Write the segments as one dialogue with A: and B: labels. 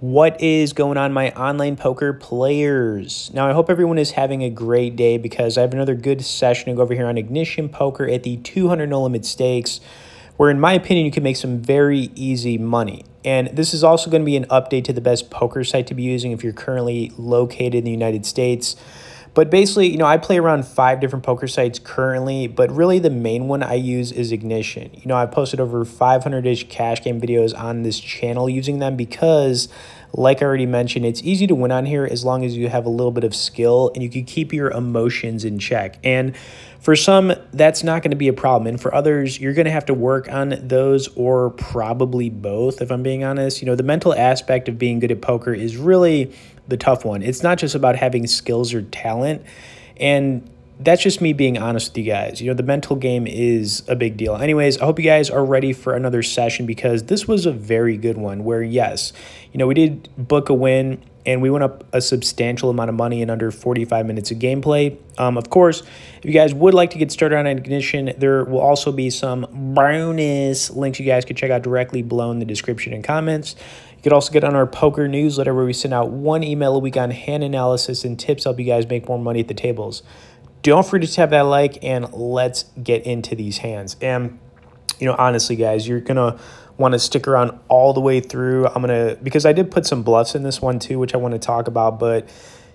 A: What is going on, my online poker players? Now, I hope everyone is having a great day because I have another good session to go over here on Ignition Poker at the 200 No Limit Stakes, where, in my opinion, you can make some very easy money. And this is also going to be an update to the best poker site to be using if you're currently located in the United States. But basically, you know, I play around five different poker sites currently, but really the main one I use is Ignition. You know, I've posted over 500-ish cash game videos on this channel using them because, like I already mentioned, it's easy to win on here as long as you have a little bit of skill and you can keep your emotions in check. And for some, that's not going to be a problem. And for others, you're going to have to work on those or probably both, if I'm being honest. You know, the mental aspect of being good at poker is really the tough one. It's not just about having skills or talent. And that's just me being honest with you guys. You know, the mental game is a big deal. Anyways, I hope you guys are ready for another session because this was a very good one where, yes, you know, we did book a win and we went up a substantial amount of money in under 45 minutes of gameplay. Um, of course, if you guys would like to get started on Ignition, there will also be some bonus links you guys could check out directly below in the description and comments. You could also get on our poker newsletter where we send out one email a week on hand analysis and tips to help you guys make more money at the tables. Don't forget to tap that like and let's get into these hands. And, you know, honestly, guys, you're going to want to stick around all the way through. I'm going to, because I did put some bluffs in this one too, which I want to talk about, but,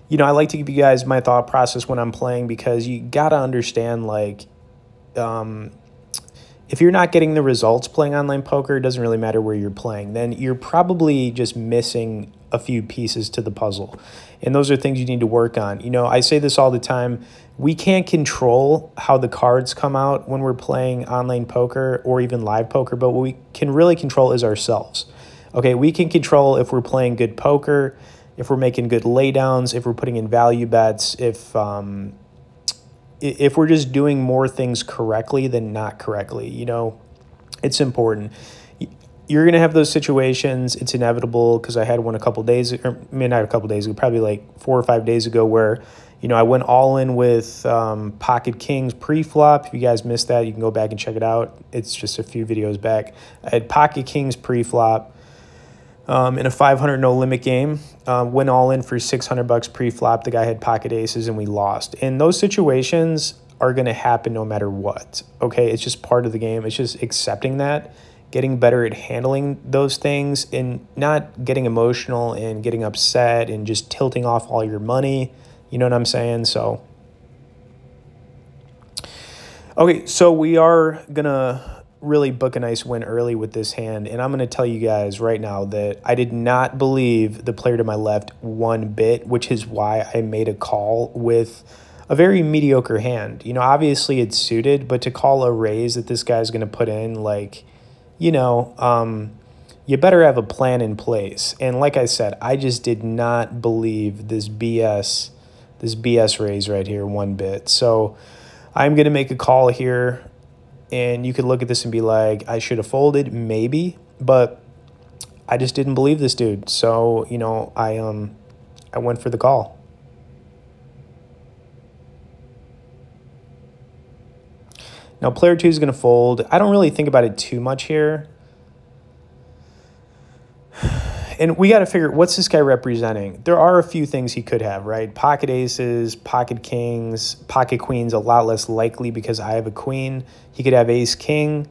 A: you know, I like to give you guys my thought process when I'm playing because you got to understand, like, um, if you're not getting the results playing online poker, it doesn't really matter where you're playing, then you're probably just missing a few pieces to the puzzle. And those are things you need to work on. You know, I say this all the time. We can't control how the cards come out when we're playing online poker or even live poker, but what we can really control is ourselves. Okay, we can control if we're playing good poker, if we're making good laydowns, if we're putting in value bets, if um, if we're just doing more things correctly than not correctly, you know, it's important. You're going to have those situations. It's inevitable because I had one a couple days, or maybe not a couple days ago, probably like four or five days ago, where, you know, I went all in with um, Pocket Kings pre-flop. If you guys missed that, you can go back and check it out. It's just a few videos back. I had Pocket Kings pre-flop um, in a 500 no limit game. Um, went all in for 600 bucks pre-flop. The guy had pocket aces and we lost. In those situations are going to happen no matter what. Okay, it's just part of the game. It's just accepting that, getting better at handling those things, and not getting emotional and getting upset and just tilting off all your money. You know what I'm saying? So. Okay, so we are gonna really book a nice win early with this hand. And I'm going to tell you guys right now that I did not believe the player to my left one bit, which is why I made a call with a very mediocre hand. You know, obviously it's suited, but to call a raise that this guy's going to put in, like, you know, um, you better have a plan in place. And like I said, I just did not believe this BS, this BS raise right here one bit. So I'm going to make a call here and you could look at this and be like, I should have folded, maybe, but I just didn't believe this dude. So, you know, I um I went for the call. Now, player two is going to fold. I don't really think about it too much here and we got to figure what's this guy representing. There are a few things he could have, right? Pocket aces, pocket kings, pocket queens, a lot less likely because I have a queen. He could have ace king,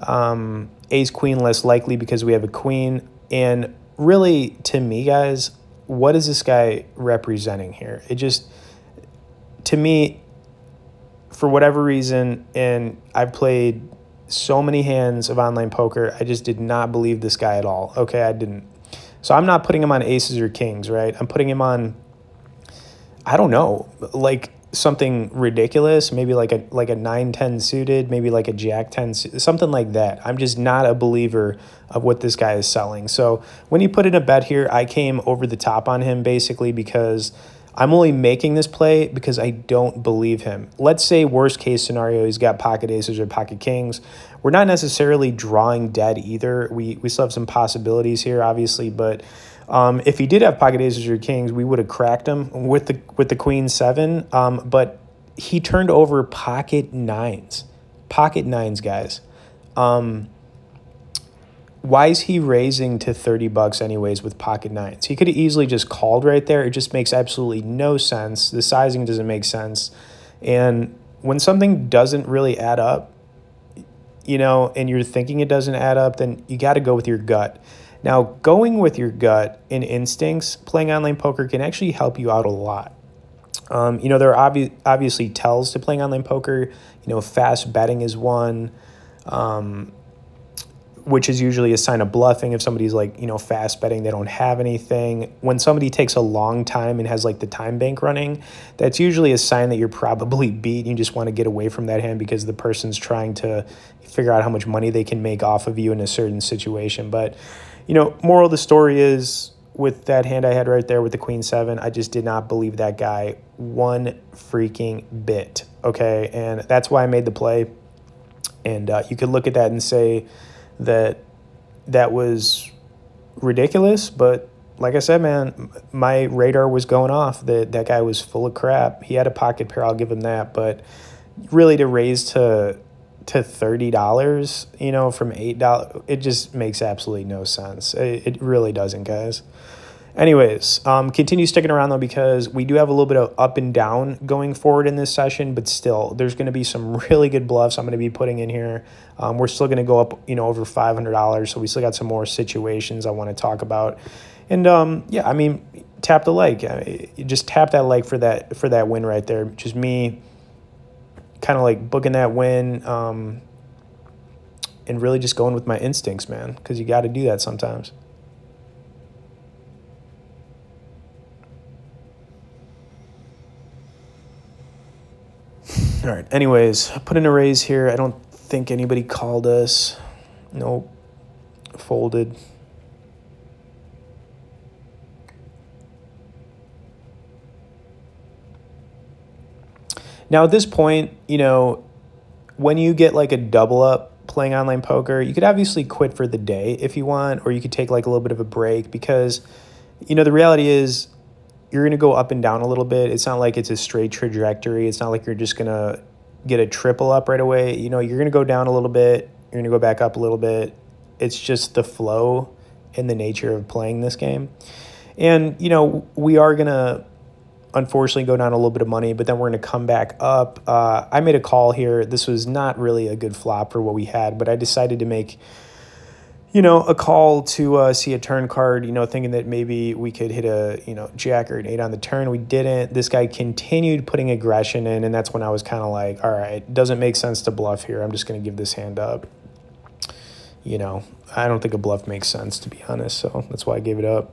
A: um, ace queen less likely because we have a queen. And really, to me, guys, what is this guy representing here? It just, to me, for whatever reason, and I've played so many hands of online poker, I just did not believe this guy at all. Okay, I didn't. So I'm not putting him on aces or kings, right? I'm putting him on, I don't know, like something ridiculous, maybe like a like a 9-10 suited, maybe like a jack 10 something like that. I'm just not a believer of what this guy is selling. So when you put in a bet here, I came over the top on him basically because I'm only making this play because I don't believe him. Let's say worst case scenario, he's got pocket aces or pocket kings. We're not necessarily drawing dead either. We, we still have some possibilities here, obviously, but um, if he did have pocket aces or kings, we would have cracked him with the with the queen seven. Um, but he turned over pocket nines, pocket nines, guys. Um, why is he raising to 30 bucks anyways with pocket nines? He could have easily just called right there. It just makes absolutely no sense. The sizing doesn't make sense. And when something doesn't really add up, you know, and you're thinking it doesn't add up, then you got to go with your gut. Now, going with your gut and instincts, playing online poker can actually help you out a lot. Um, you know, there are obvi- obviously tells to playing online poker. You know, fast betting is one. Um, which is usually a sign of bluffing if somebody's like you know fast betting they don't have anything when somebody takes a long time and has like the time bank running that's usually a sign that you're probably beat And you just want to get away from that hand because the person's trying to figure out how much money they can make off of you in a certain situation. But you know moral of the story is with that hand i had right there with the queen seven i just did not believe that guy one freaking bit okay? And that's why i made the play. And uh, you could look at that and say that that was ridiculous, but like I said, man, my radar was going off that that guy was full of crap. He had a pocket pair, I'll give him that, but really to raise to to thirty dollars, you know, from eight dollars, it just makes absolutely no sense. It, it really doesn't, guys. Anyways, um, continue sticking around though because we do have a little bit of up and down going forward in this session, but still, there's going to be some really good bluffs I'm going to be putting in here. Um, we're still going to go up, you know, over $500, so we still got some more situations I want to talk about. And um, yeah, I mean, tap the like. Just tap that like for that for that win right there. Just me, kind of like booking that win, um, and really just going with my instincts, man. Because you got to do that sometimes. All right. Anyways, I put in a raise here. I don't think anybody called us. Nope. Folded. Now, at this point, you know, when you get like a double up playing online poker, you could obviously quit for the day if you want, or you could take like a little bit of a break because, you know, the reality is you're going to go up and down a little bit. It's not like it's a straight trajectory. It's not like you're just going to get a triple up right away. You know, you're going to go down a little bit, you're going to go back up a little bit. It's just the flow and the nature of playing this game. And, you know, we are going to unfortunately go down a little bit of money, but then we're going to come back up. Uh, I made a call here. This was not really a good flop for what we had, but I decided to make you know, a call to uh, see a turn card, you know, thinking that maybe we could hit a, you know, jack or an eight on the turn. We didn't. This guy continued putting aggression in, and that's when I was kind of like, all right, doesn't make sense to bluff here. I'm just going to give this hand up. You know, I don't think a bluff makes sense, to be honest, so that's why I gave it up.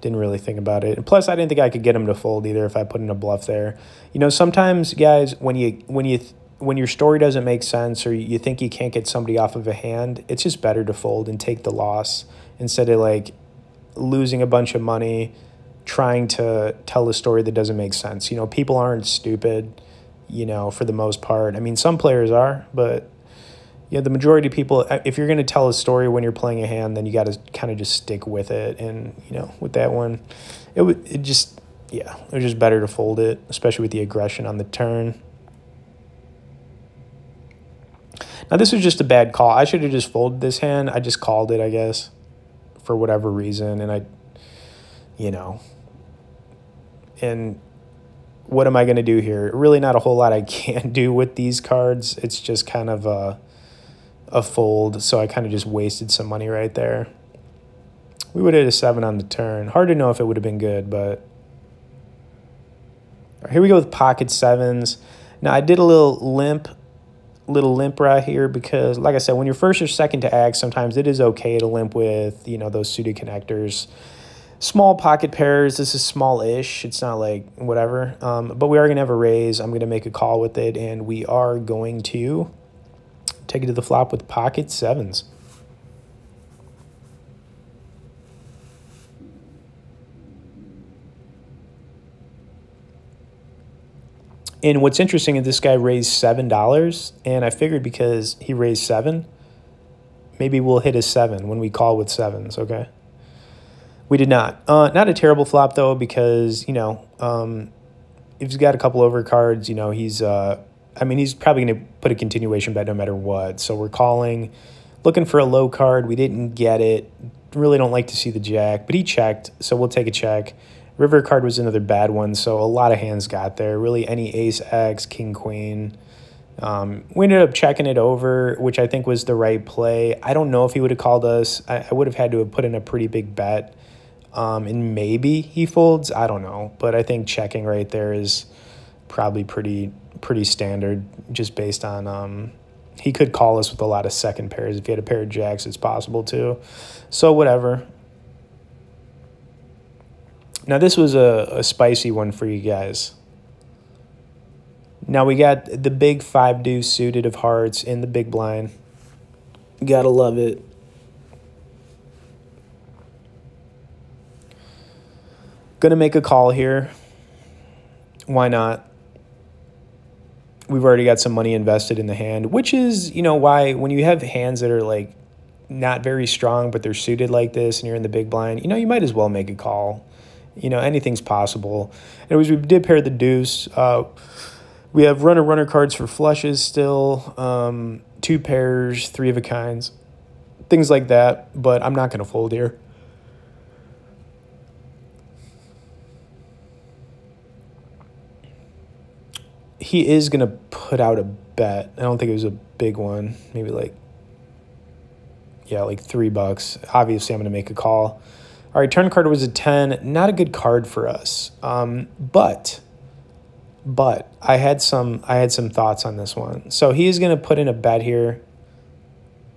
A: Didn't really think about it. And plus, I didn't think I could get him to fold either if I put in a bluff there. You know, sometimes, guys, when you, when you, when your story doesn't make sense or you think you can't get somebody off of a hand, it's just better to fold and take the loss instead of like losing a bunch of money trying to tell a story that doesn't make sense. You know, people aren't stupid, you know, for the most part. I mean, some players are, but yeah, the majority of people, uh, if you're going to tell a story when you're playing a hand, then you got to kind of just stick with it. And, you know, with that one, it would, it just, yeah, it was just better to fold it, especially with the aggression on the turn. Now, this was just a bad call. I should have just folded this hand. I just called it, I guess, for whatever reason. And I, you know, and what am I going to do here? Really, not a whole lot I can do with these cards. It's just kind of a, a fold. So I kind of just wasted some money right there. We would hit a seven on the turn. Hard to know if it would have been good, but here we go with pocket sevens. Now I did a little limp little limp right here because, like I said, when you're first or second to act, sometimes it is okay to limp with, you know, those suited connectors. Small pocket pairs, this is small-ish. It's not like whatever. Um, but we are going to have a raise. I'm going to make a call with it, and we are going to take it to the flop with pocket sevens. And what's interesting is this guy raised seven dollars, and I figured because he raised seven, maybe we'll hit a seven when we call with sevens. Okay. We did not. Uh, not a terrible flop though, because you know, um, if he's got a couple overcards, you know, he's. Uh, I mean, he's probably going to put a continuation bet no matter what. So we're calling. looking for a low card. We didn't get it. Really don't like to see the jack, but he checked, so we'll take a check. River card was another bad one, so a lot of hands got there. Really, any ace X, king queen. Um, we ended up checking it over, which I think was the right play. I don't know if he would have called us. I, I would have had to have put in a pretty big bet. Um, and maybe he folds. I don't know, but I think checking right there is probably pretty pretty standard, just based on um, he could call us with a lot of second pairs. If he had a pair of jacks, it's possible too. So whatever. Now this was a, a spicy one for you guys. Now we got the big five deuce suited of hearts in the big blind. Gotta love it. Gonna make a call here. Why not? We've already got some money invested in the hand, which is, you know, why when you have hands that are like not very strong, but they're suited like this and you're in the big blind, you know, you might as well make a call. You know, anything's possible. Anyways, we did pair the deuce. Uh, we have runner runner cards for flushes still, um, two pairs, three of a kinds, things like that. But I'm not going to fold here. He is going to put out a bet. I don't think it was a big one. Maybe like, yeah, like three bucks. Obviously, I'm going to make a call. All right, turn card was a 10. Not a good card for us. Um, but, but I had some, I had some thoughts on this one. So he's going to put in a bet here.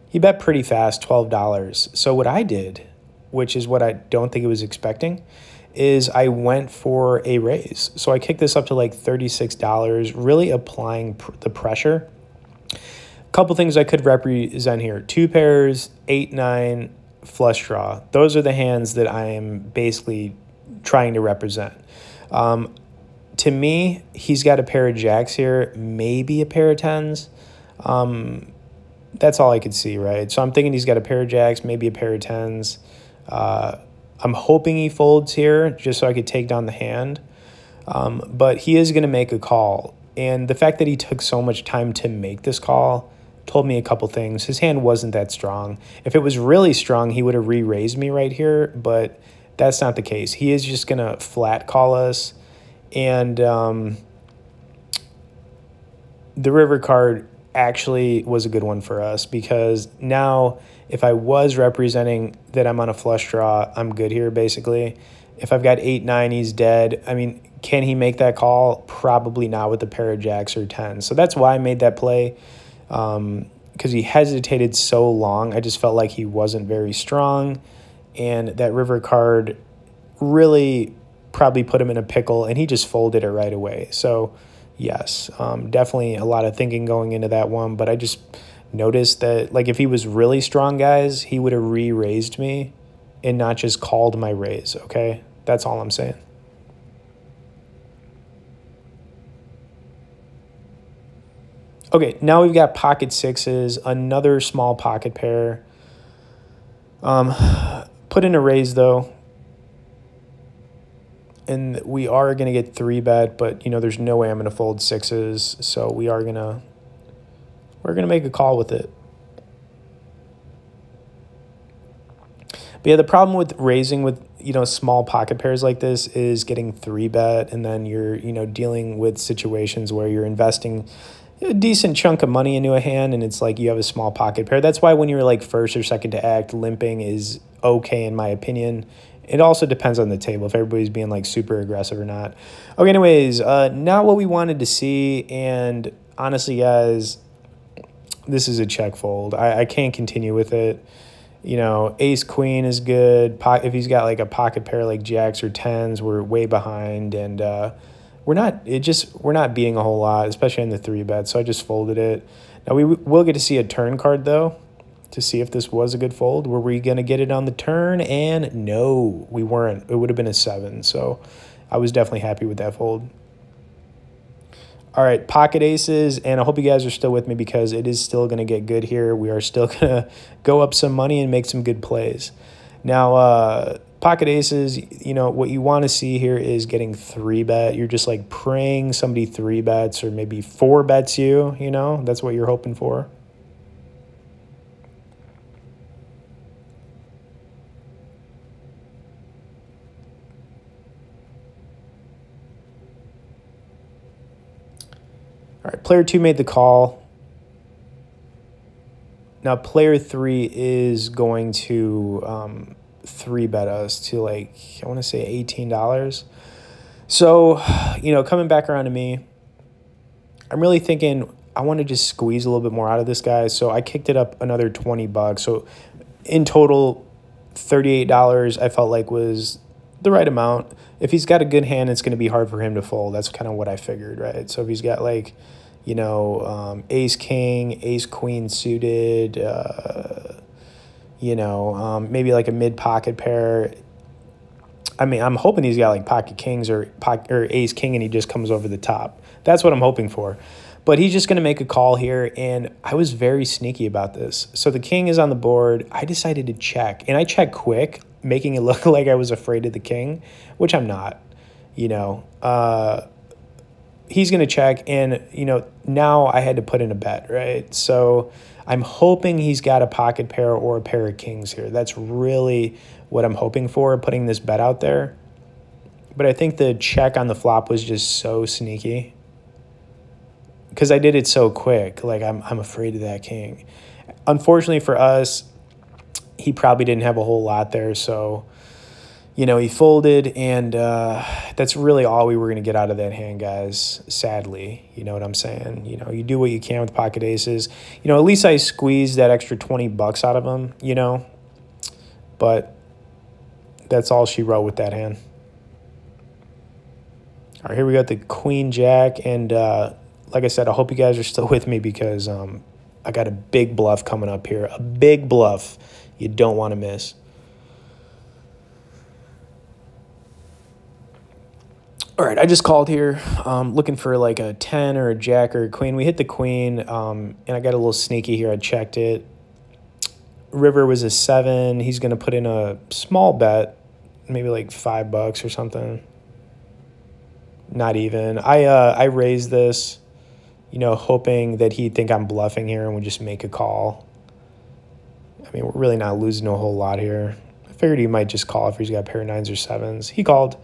A: He bet pretty fast, $12. So what I did, which is what I don't think he was expecting, is I went for a raise. So I kicked this up to like $36, really applying pr the pressure. A couple things I could represent here. Two pairs, eight, nine, flush draw. Those are the hands that I am basically trying to represent. Um, to me, he's got a pair of jacks here, maybe a pair of tens. Um, that's all I could see, right? So I'm thinking he's got a pair of jacks, maybe a pair of tens. Uh, I'm hoping he folds here just so I could take down the hand. Um, but he is going to make a call. And the fact that he took so much time to make this call told me a couple things. His hand wasn't that strong. If it was really strong, he would have re-raised me right here, but that's not the case. He is just going to flat call us. And um, the river card actually was a good one for us because now if I was representing that I'm on a flush draw, I'm good here basically. If I've got eight, nine, he's dead. I mean, can he make that call? Probably not with a pair of jacks or tens. So that's why I made that play because um, he hesitated so long. I just felt like he wasn't very strong. And that river card really probably put him in a pickle and he just folded it right away. So, yes, um, definitely a lot of thinking going into that one. But I just noticed that like if he was really strong guys he would have re-raised me and not just called my raise okay? That's all i'm saying. Okay now we've got pocket sixes another small pocket pair. Um put in a raise though. And we are going to get three bet but you know there's no way i'm going to fold sixes so we are going to we're going to make a call with it. But yeah, the problem with raising with, you know, small pocket pairs like this is getting three bet and then you're, you know, dealing with situations where you're investing a decent chunk of money into a hand and it's like you have a small pocket pair. That's why when you're like first or second to act, limping is okay in my opinion. It also depends on the table if everybody's being like super aggressive or not. Okay, anyways, uh, not what we wanted to see. And honestly, guys, this is a check fold. I, I can't continue with it. You know, ace queen is good. Po- if he's got like a pocket pair like jacks or tens, we're way behind, and uh, we're not. It just we're not being a whole lot, especially in the three bet. So I just folded it. Now we will get to see a turn card though, to see if this was a good fold. Were we gonna get it on the turn? And no, we weren't. It would have been a seven. So I was definitely happy with that fold. All right, pocket aces, and I hope you guys are still with me because it is still going to get good here. We are still going to go up some money and make some good plays. Now, uh, pocket aces, you know, what you want to see here is getting three bet. You're just like praying somebody three bets or maybe four bets you, you know, that's what you're hoping for. All right, player two made the call. Now, player three is going to um, three bet us to like, I want to say $18. So, you know, coming back around to me, I'm really thinking I want to just squeeze a little bit more out of this guy. So I kicked it up another 20 bucks. So in total, $38 I felt like was the right amount. If he's got a good hand, it's going to be hard for him to fold. That's kind of what I figured, right? So if he's got like, you know, um, ace king, ace queen suited, uh, you know, um, maybe like a mid pocket pair. I mean, I'm hoping he's got like pocket kings or pocket, or ace king, and he just comes over the top. That's what I'm hoping for. But he's just going to make a call here, and I was very sneaky about this. So the king is on the board. I decided to check, and I checked quick, making it look like I was afraid of the king, which I'm not. You know, uh, he's going to check, and you know now I had to put in a bet, right? So I'm hoping he's got a pocket pair or a pair of kings here. That's really what I'm hoping for, putting this bet out there. But I think the check on the flop was just so sneaky because I did it so quick. Like I'm, I'm afraid of that king. Unfortunately for us, he probably didn't have a whole lot there. So, you know, he folded, and uh, that's really all we were going to get out of that hand, guys. Sadly, you know what I'm saying. You know, you do what you can with pocket aces. You know, at least I squeezed that extra twenty bucks out of him. You know, but that's all she wrote with that hand. All right, here we got the Queen Jack, and uh, like I said, I hope you guys are still with me because um, I got a big bluff coming up here. A big bluff you don't want to miss. All right, I just called here um, looking for like a 10 or a jack or a queen. We hit the queen, um, and I got a little sneaky here. I checked it. River was a 7. He's going to put in a small bet, maybe like 5 bucks or something. Not even. I uh, I raised this you know, hoping that he'd think I'm bluffing here and would just make a call. I mean, we're really not losing a whole lot here. I figured he might just call if he's got a pair of nines or sevens. He called,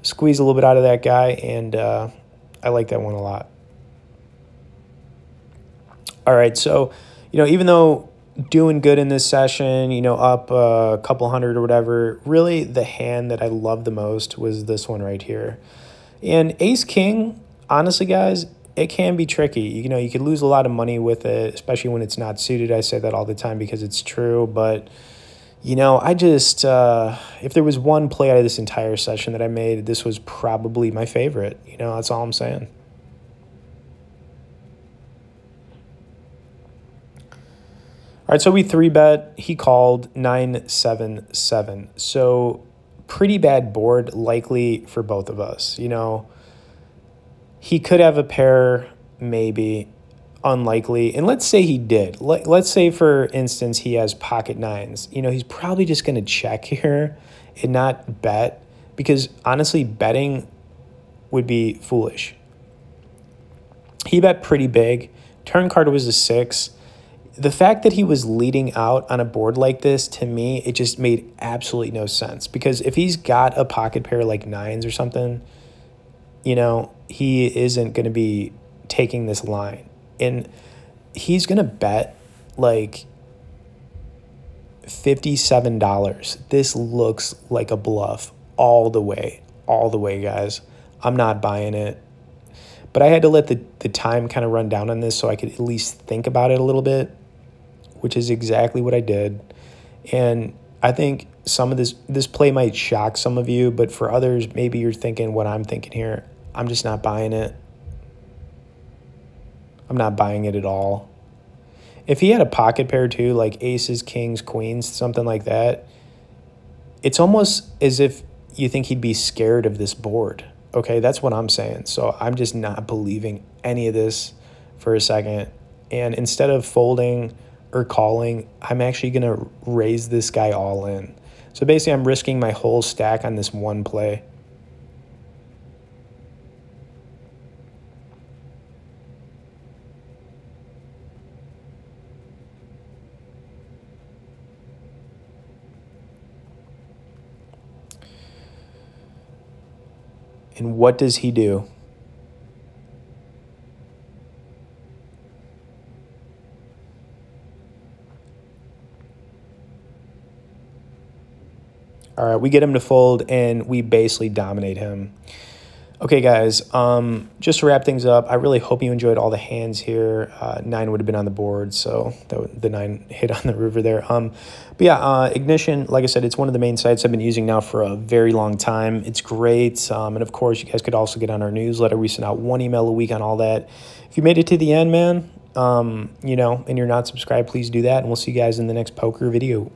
A: squeezed a little bit out of that guy, and uh, I like that one a lot. All right, so, you know, even though doing good in this session, you know, up a couple hundred or whatever, really the hand that I loved the most was this one right here. And ace king, honestly, guys, it can be tricky. You know, you could lose a lot of money with it, especially when it's not suited. I say that all the time because it's true. But, you know, I just, uh, if there was one play out of this entire session that I made, this was probably my favorite. You know, that's all I'm saying. All right, so we three bet. He called nine seven seven. So pretty bad board, likely for both of us. You know, he could have a pair, maybe, unlikely. And let's say he did. Let, let's say, for instance, he has pocket nines. You know, he's probably just going to check here and not bet because honestly, betting would be foolish. He bet pretty big. Turn card was a six. The fact that he was leading out on a board like this, to me, it just made absolutely no sense. Because if he's got a pocket pair like nines or something, you know, he isn't going to be taking this line. And he's going to bet like $57. This looks like a bluff all the way, all the way, guys. I'm not buying it. But I had to let the, the time kind of run down on this so I could at least think about it a little bit, which is exactly what I did. And I think some of this this play might shock some of you, but for others, maybe you're thinking what I'm thinking here. I'm just not buying it. I'm not buying it at all. If he had a pocket pair too, like aces, kings, queens, something like that, it's almost as if you think he'd be scared of this board. Okay, that's what I'm saying. So I'm just not believing any of this for a second. And instead of folding or calling, I'm actually going to raise this guy all in. So basically, I'm risking my whole stack on this one play. And what does he do? All right, we get him to fold and we basically dominate him. Okay, guys, um, just to wrap things up, I really hope you enjoyed all the hands here. Uh, nine would have been on the board, so the, the nine hit on the river there. Um, but yeah, uh, Ignition, like I said, it's one of the main sites I've been using now for a very long time. It's great. Um, and of course, you guys could also get on our newsletter. We send out one email a week on all that. If you made it to the end, man, um, you know, and you're not subscribed, please do that. And we'll see you guys in the next poker video.